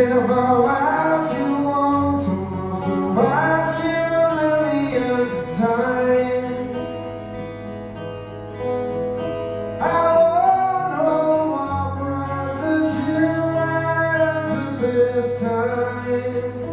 If I asked you once, I must you a million times. I won't hold my breath that you this time.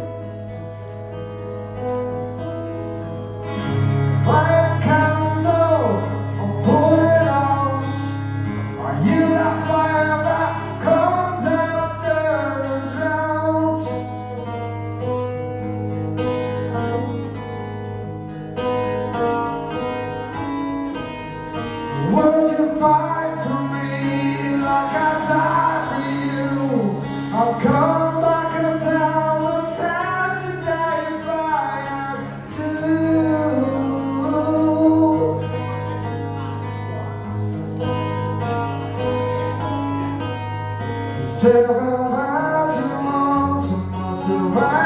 take over the